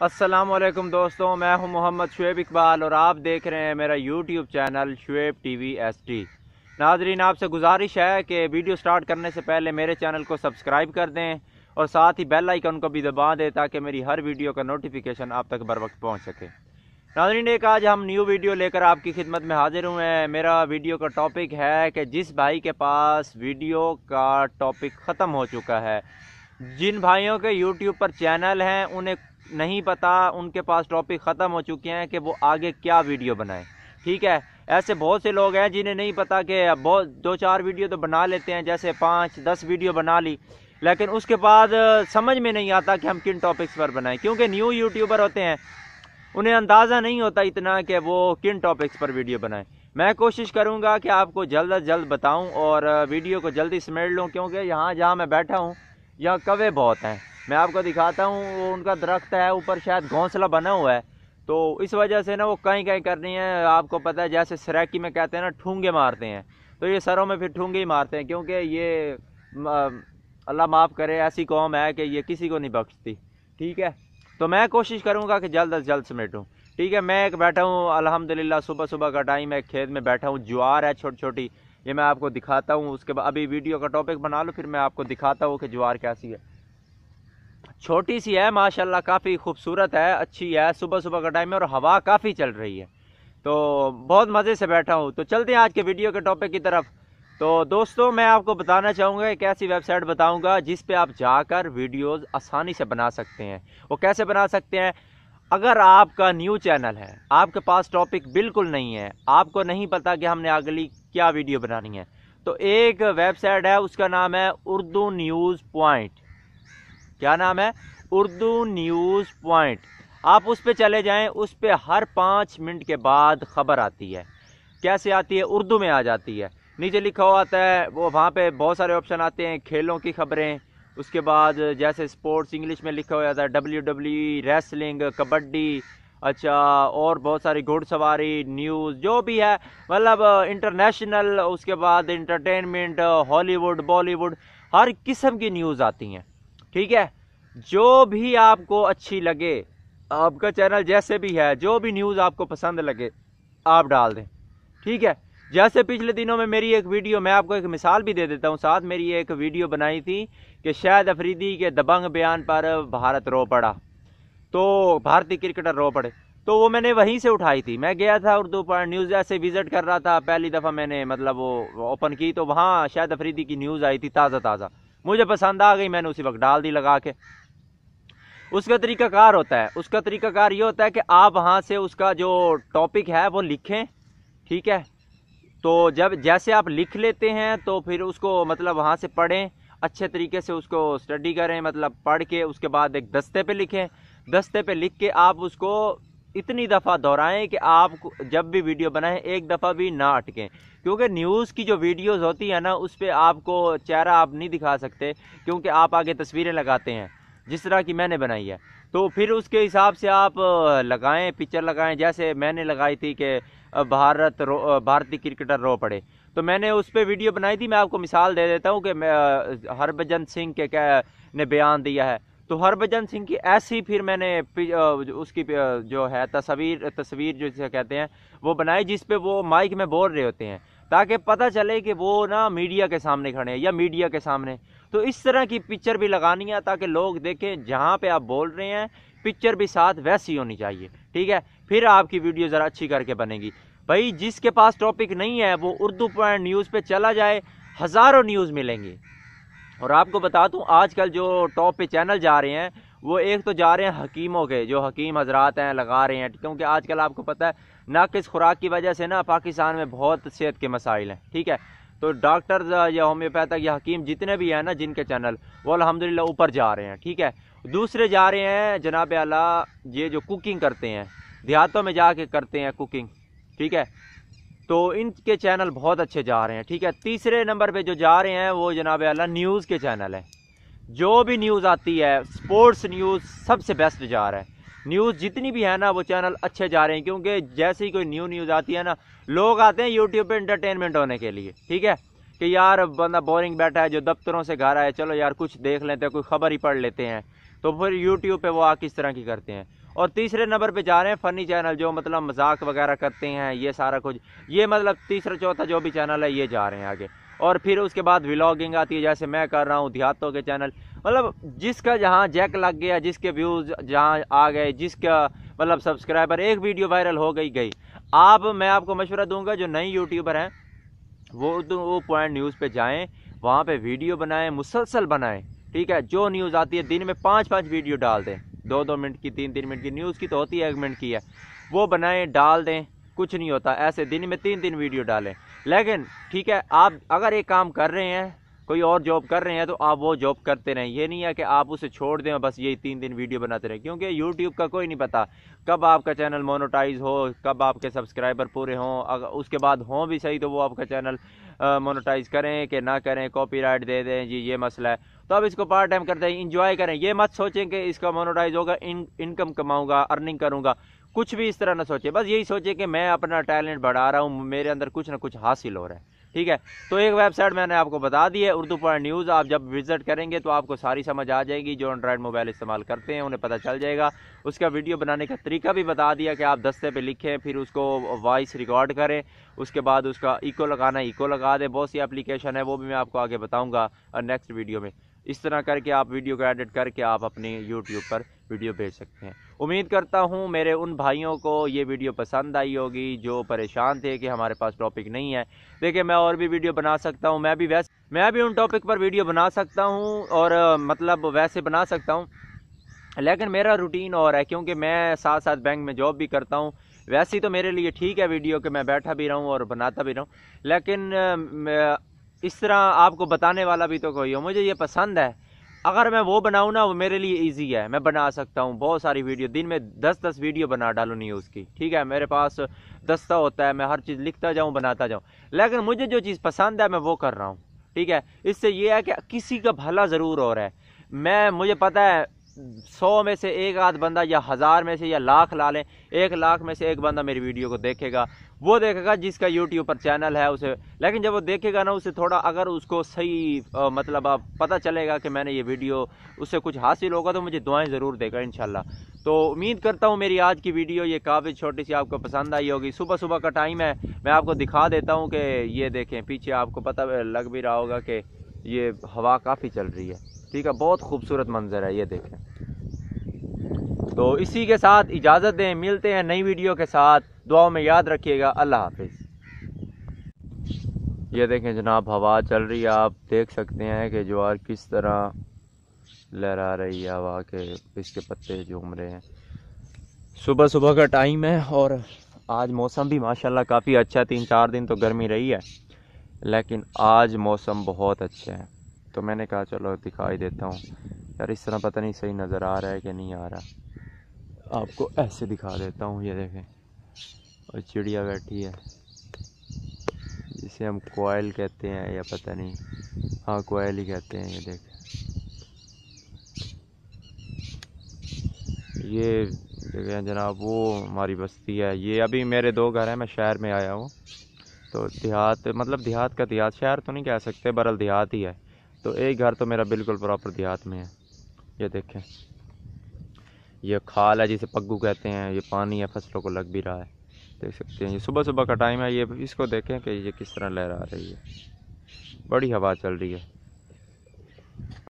السلام علیکم دوستوں، میں ہوں محمد شعیب اقبال اور آپ دیکھ رہے ہیں میرا YouTube channel Shoaib T V S T. ناظرین، آپ سے گزارش ہے کہ ویڈیو سٹارٹ کرنے سے پہلے میرے چینل کو سبسکرائب کر دیں اور ساتھ ہی بیل آئیکن کو بھی دبا دیں تاکہ میری ہر ویڈیو کا نوٹیفیکیشن آپ تک بر وقت پہنچ سکے۔ ناظرین، ایک آج ہم نیو ویڈیو لے کر آپ کی خدمت میں حاضر ہوئے ہیں۔ میرا ویڈیو کا ٹاپک ہے کہ جس بھائی کے پاس ویڈیو کا ٹاپک ختم ہو چکا ہے۔ جن بھائیوں کے یوٹیوب پر چینل ہیں، انہیں نہیں پتا ان کے پاس ٹاپک ختم ہو چکے ہیں کہ وہ آگے کیا ویڈیو بنائیں۔ ٹھیک ہے، ایسے بہت سے لوگ ہیں جنہیں نہیں پتا کہ بہت دو چار ویڈیو تو بنا لیتے ہیں، جیسے پانچ، دس ویڈیو بنا لی۔ لیکن اس کے بعد سمجھ میں نہیں آتا کہ ہم کن ٹاپکس پر بنائیں۔ کیونکہ نیو یوٹیوبر ہوتے ہیں، انہیں اندازہ نہیں ہوتا اتنا کہ وہ کن ٹاپکس پر ویڈیو بنائیں۔ میں کوشش کروں گا کہ آپ کو جلد از جلد بتاؤں اور ویڈیو کو جلدی سمیٹ لوں، کیونکہ یہاں جہاں میں بیٹھا ہوں یہاں کوے بہت ہیں۔ میں آپ کو دکھاتا ہوں، وہ ان کا درخت ہے، اوپر شاید گھونسلہ بنا ہوا ہے۔ تو اس وجہ سے نا وہ کہیں کہیں کر رہی ہیں۔ آپ کو پتہ ہے، جیسے سریکی میں کہتے ہیں نا، ٹھونگے مارتے ہیں۔ تو یہ سروں میں پھر ٹھونگے ہی مارتے ہیں، کیونکہ یہ اللہ معاف کرے، ایسی قوم ہے کہ یہ کسی کو نہیں بخشتی۔ ٹھیک ہے؟ تو میں کوشش کروں گا کہ جلد از جلد سمیٹوں۔ ٹھیک ہے؟ میں ایک بیٹھا ہوں، الحمدللہ، صبح صبح کا ٹائم ہے، کھیت میں بیٹھا ہوں، جوار ہے چھوٹی چھوٹی۔ یہ میں آپ کو دکھاتا ہوں، اس کے بعد ابھی ویڈیو کا ٹاپک بنا لوں پھر میں آپ کو دکھاتا ہوں کہ جوار کیسی ہے۔ چھوٹی سی ہے، ماشاءاللہ کافی خوبصورت ہے، اچھی ہے، صبح صبح کا ٹائم ہے اور ہوا کافی چل رہی ہے۔ تو بہت مزے سے بیٹھا ہوں۔ تو چلتے ہیں آج کے ویڈیو کے ٹاپک کی طرف۔ تو دوستوں میں آپ کو بتانا چاہوں گا ایک ایسی ویب سائٹ بتاؤں گا جس پہ آپ جا کر ویڈیوز آسانی سے بنا سکتے ہیں۔ وہ کیسے بنا سکتے ہیں؟ اگر آپ کا نیو چینل ہے، آپ کے پاس ٹاپک بالکل نہیں ہے، آپ کو نہیں پتا کہ ہم نے اگلی کیا ویڈیو بنانی ہے۔ تو ایک ویب سائٹ ہے، اس کا نام ہے اردو نیوز پوائنٹ۔ کیا نام ہے؟ Urdu news point. آپ اس پہ چلے جائیں، اس پہ ہر پانچ منٹ کے بعد خبر آتی ہے۔ کیسے آتی ہے؟ اردو میں آ جاتی ہے۔ نیچے لکھا ہوا آتا ہے، وہ وہاں پہ بہت سارے آپشن آتے ہیں، کھیلوں کی خبریں۔ اس کے بعد جیسے سپورٹس انگلش میں لکھا ہوا جاتا ہے ڈبلیو ڈبلیو ریسلنگ کبڈی۔ اچھا اور بہت ساری گھوڑ سواری نیوز، جو بھی ہے مطلب انٹرنیشنل، اس کے بعد انٹرٹینمنٹ ہالی ووڈ بالی ووڈ ہر قسم کی نیوز آتی ہیں، ٹھیک ہے؟ جو بھی آپ کو اچھی لگے، آپ کا چینل جیسے بھی ہے، جو بھی نیوز آپ کو پسند لگے، آپ ڈال دیں، ٹھیک ہے؟ جیسے پچھلے دنوں میں میری ایک ویڈیو، میں آپ کو ایک مثال بھی دے دیتا ہوں، ساتھ میری ایک ویڈیو بنائی تھی کہ شاید افریدی کے دبنگ بیان پر بھارت رو پڑا۔ تو بھارتی کرکٹر رو پڑے۔ تو وہ میں نے وہیں سے اٹھائی تھی۔ میں گیا تھا اردو پر، نیوز ایسے وزٹ کر رہا تھا۔ پہلی دفعہ میں نے مطلب وہ اوپن کی تو وہاں شاید افریدی کی نیوز آئی تھی تازہ تازہ۔ مجھے پسند آ گئی، میں نے اسی وقت ڈال دی لگا کے۔ اس کا طریقہ کار ہوتا ہے۔ اس کا طریقہ کار یہ ہوتا ہے کہ آپ وہاں سے اس کا جو ٹاپک ہے وہ لکھیں، ٹھیک ہے؟ تو جب جیسے آپ لکھ لیتے ہیں تو پھر اس کو مطلب وہاں سے پڑھیں، اچھے طریقے سے اس کو اسٹڈی کریں مطلب پڑھ کے اس کے بعد ایک دستے پہ لکھیں۔ دستے پہ لکھ کے آپ اس کو اتنی دفعہ دہرائیں کہ آپ جب بھی ویڈیو بنائیں ایک دفعہ بھی نہ اٹکیں۔ کیونکہ نیوز کی جو ویڈیوز ہوتی ہیں نا، اس پہ آپ کو چہرہ آپ نہیں دکھا سکتے کیونکہ آپ آگے تصویریں لگاتے ہیں، جس طرح کی میں نے بنائی ہے۔ تو پھر اس کے حساب سے آپ لگائیں پکچر لگائیں۔ جیسے میں نے لگائی تھی کہ بھارت رو، بھارتی کرکٹر رو پڑے۔ تو میں نے اس پہ ویڈیو بنائی تھی۔ میں آپ کو مثال دے دیتا ہوں کہ ہربجن سنگھ کے کیا نے بیان دیا ہے۔ تو ہربجن سنگھ کی ایسی پھر میں نے اس کی جو ہے تصویر تصویر جو جسے کہتے ہیں، وہ بنائی جس پہ وہ مائک میں بول رہے ہوتے ہیں تاکہ پتہ چلے کہ وہ نا میڈیا کے سامنے کھڑے ہیں یا میڈیا کے سامنے۔ تو اس طرح کی پکچر بھی لگانی ہے تاکہ لوگ دیکھیں جہاں پہ آپ بول رہے ہیں، پکچر بھی ساتھ ویسی ہونی چاہیے، ٹھیک ہے؟ پھر آپ کی ویڈیو ذرا اچھی کر کے بنے گی۔ بھائی، جس کے پاس ٹاپک نہیں ہے، وہ اردو پوائنٹ نیوز پہ چلا جائے، ہزاروں نیوز ملیں گی اور آپ کو بتا دوں، آج کل جو ٹاپ پہ چینل جا رہے ہیں، وہ ایک تو جا رہے ہیں حکیموں کے، جو حکیم حضرات ہیں، لگا رہے ہیں، کیونکہ آج کل آپ کو پتہ ہے ناقص خوراک کی وجہ سے نا پاکستان میں بہت صحت کے مسائل ہیں، ٹھیک ہے؟ تو ڈاکٹرز یا ہومیوپیتھک یا حکیم جتنے بھی ہیں نا، جن کے چینل، وہ الحمدللہ اوپر جا رہے ہیں، ٹھیک ہے؟ دوسرے جا رہے ہیں جناب اعلیٰ، یہ جو کوکنگ کرتے ہیں، دیہاتوں میں جا کے کرتے ہیں کوکنگ، ٹھیک ہے؟ تو ان کے چینل بہت اچھے جا رہے ہیں، ٹھیک ہے؟ تیسرے نمبر پہ جو جا رہے ہیں وہ جناب اعلیٰ نیوز کے چینل ہیں۔ جو بھی نیوز آتی ہے، سپورٹس نیوز سب سے بیسٹ جا رہا ہے۔ نیوز جتنی بھی ہے نا، وہ چینل اچھے جا رہے ہیں، کیونکہ جیسے ہی کوئی نیو نیوز آتی ہے نا، لوگ آتے ہیں یوٹیوب پہ انٹرٹینمنٹ ہونے کے لیے، ٹھیک ہے؟ کہ یار بندہ بورنگ بیٹھا ہے، جو دفتروں سے گھر آئے چلو یار کچھ دیکھ لیتے ہیں، کوئی خبر ہی پڑھ لیتے ہیں۔ تو پھر یوٹیوب پہ وہ آ کس طرح کی کرتے ہیں؟ اور تیسرے نمبر پہ جا رہے ہیں فنی چینل جو مطلب مذاق وغیرہ کرتے ہیں، یہ سارا کچھ۔ یہ مطلب تیسرا، چوتھا جو بھی چینل ہے، یہ جا رہے ہیں آگے۔ اور پھر اس کے بعد ولاگنگ آتی ہے، جیسے میں کر رہا ہوں، دیہاتوں کے چینل۔ مطلب جس کا جہاں جیک لگ گیا، جس کے ویوز جہاں آ گئے، جس کا مطلب سبسکرائبر ایک ویڈیو وائرل ہو گئی گئی۔ آپ، میں آپ کو مشورہ دوں گا، جو نئی یوٹیوبر ہیں، وہ وہ پوائنٹ نیوز پہ جائیں، وہاں پہ ویڈیو بنائیں، مسلسل بنائیں۔ ٹھیک ہے، جو نیوز آتی ہے، دن میں پانچ پانچ ویڈیو ڈال دیں۔ دو دو منٹ کی، تین تین منٹ کی، نیوز کی تو ہوتی ہے، ایک منٹ کی ہے۔ وہ بنائیں، ڈال دیں، کچھ نہیں ہوتا۔ ایسے دن میں تین تین ویڈیو ڈالیں۔ لیکن ٹھیک ہے، آپ اگر ایک کام کر رہے ہیں، کوئی اور جاب کر رہے ہیں، تو آپ وہ جاب کرتے رہیں۔ یہ نہیں ہے کہ آپ اسے چھوڑ دیں بس یہی تین دن ویڈیو بناتے رہیں۔ کیونکہ یوٹیوب کا کوئی نہیں پتا کب آپ کا چینل مونوٹائز ہو، کب آپ کے سبسکرائبر پورے ہوں۔ اگر اس کے بعد ہوں بھی صحیح تو وہ آپ کا چینل مونوٹائز کریں کہ نہ کریں کاپی رائٹ دے دیں۔ جی یہ مسئلہ ہے۔ تو اب اس کو پارٹ ٹائم کرتے ہیں انجوائے کریں۔ یہ مت سوچیں کہ اس کا مونوٹائز ہوگا انکم کماؤں گا ارننگ کروں گا۔ کچھ بھی اس طرح نہ سوچیں۔ بس یہی سوچیں کہ میں اپنا ٹیلنٹ بڑھا رہا ہوں، میرے اندر کچھ نہ کچھ حاصل ہو رہا ہے۔ ٹھیک ہے؟ تو ایک ویب سائٹ میں نے آپ کو بتا دی ہے، اردو پوائنٹ نیوز آپ جب وزٹ کریں گے تو آپ کو ساری سمجھ آ جائے گی۔ جو انڈرائڈ موبائل استعمال کرتے ہیں، انہیں پتہ چل جائے گا۔ اس کا ویڈیو بنانے کا طریقہ بھی بتا دیا کہ آپ دستے پہ لکھیں، پھر اس کو وائس ریکارڈ کریں۔ اس کے بعد اس کا ایکو لگانا ایکو لگا دیں۔ بہت سی اپلیکیشن ہے وہ بھی میں آپ کو آگے بتاؤں گا۔ نیکسٹ ویڈیو میں۔ اس طرح کر کے آپ ویڈیو کو ایڈٹ کر کے آپ اپنی یوٹیوب پر ویڈیو بھیج سکتے ہیں۔ امید کرتا ہوں میرے ان بھائیوں کو یہ ویڈیو پسند آئی ہوگی جو پریشان تھے کہ ہمارے پاس ٹاپک نہیں ہے۔ دیکھیں میں اور بھی ویڈیو بنا سکتا ہوں، میں بھی ویسے میں بھی ان ٹاپک پر ویڈیو بنا سکتا ہوں اور مطلب ویسے بنا سکتا ہوں۔ لیکن میرا روٹین اور ہے، کیونکہ میں ساتھ ساتھ بینک میں جاب بھی کرتا ہوں ویسے تو میرے لیے ٹھیک ہے ویڈیو کہ میں بیٹھا بھی رہوں اور بناتا بھی رہوں۔ لیکن اس طرح آپ کو بتانے والا بھی تو کوئی ہو، مجھے یہ پسند ہے۔ اگر میں وہ بناؤں نا، وہ میرے لیے ایزی ہے۔ میں بنا سکتا ہوں بہت ساری ویڈیو دن میں دس دس ویڈیو بنا ڈالوں نہیں اس کی۔ ٹھیک ہے، میرے پاس دستہ ہوتا ہے، میں ہر چیز لکھتا جاؤں، بناتا جاؤں۔ لیکن مجھے جو چیز پسند ہے، میں وہ کر رہا ہوں۔ ٹھیک ہے، اس سے یہ ہے کہ کسی کا بھلا ضرور ہو رہا ہے۔ میں، مجھے پتہ ہے سو میں سے ایک آدھ بندہ یا ہزار میں سے یا لاکھ لا لیں، ایک لاکھ میں سے ایک بندہ میری ویڈیو کو دیکھے گا۔ وہ دیکھے گا جس کا یوٹیوب پر چینل ہے، اسے۔ لیکن جب وہ دیکھے گا نا، اسے تھوڑا اگر اس کو صحیح مطلب پتہ چلے گا کہ میں نے یہ ویڈیو، اس سے کچھ حاصل ہوگا تو مجھے دعائیں ضرور دے گا انشاءاللہ۔ تو امید کرتا ہوں میری آج کی ویڈیو یہ کافی چھوٹی سی آپ کو پسند آئی ہوگی۔ صبح صبح کا ٹائم ہے، میں آپ کو دکھا دیتا ہوں کہ یہ دیکھیں، پیچھے آپ کو پتہ لگ بھی رہا ہوگا کہ یہ ہوا کافی چل رہی ہے۔ ٹھیک ہے، بہت خوبصورت منظر ہے، یہ دیکھیں۔ تو اسی کے ساتھ اجازت دیں، ملتے ہیں نئی ویڈیو کے ساتھ۔ دعاؤں میں یاد رکھیے گا۔ اللہ حافظ۔ یہ دیکھیں جناب، ہوا چل رہی ہے۔ آپ دیکھ سکتے ہیں کہ جوار کس طرح لہرا رہی ہے، ہوا کے اس کے پتے جھوم رہے ہیں۔ صبح صبح کا ٹائم ہے اور آج موسم بھی ماشاءاللہ کافی اچھا ہے۔ تین چار دن تو گرمی رہی ہے۔ لیکن آج موسم بہت اچھا ہے تو میں نے کہا چلو دکھائی دیتا ہوں۔ یار اس طرح پتہ نہیں صحیح نظر آ رہا ہے کہ نہیں آ رہا۔ آپ کو ایسے دکھا دیتا ہوں، یہ دیکھیں۔ اور چڑیا بیٹھی ہے۔ جسے ہم کوئل کہتے ہیں یا پتہ نہیں۔ ہاں کوئل ہی کہتے ہیں، یہ دیکھیں یہ دیکھیں جناب، وہ ہماری بستی ہے۔ یہ ابھی میرے دو گھر ہیں، میں شہر میں آیا ہوں۔ تو دیہات مطلب دیہات کا دیہات، شہر تو نہیں کہہ سکتے برل دیہات ہی ہے۔ تو ایک گھر تو میرا بالکل پراپر دیہات میں ہے۔ یہ دیکھیں۔ یہ کھال ہے جسے پگو کہتے ہیں، یہ پانی ہے، فصلوں کو لگ بھی رہا ہے۔ دیکھ سکتے ہیں، یہ صبح صبح کا ٹائم ہے۔ یہ اس کو دیکھیں کہ یہ کس طرح لہرا رہی ہے۔ بڑی ہوا چل رہی ہے۔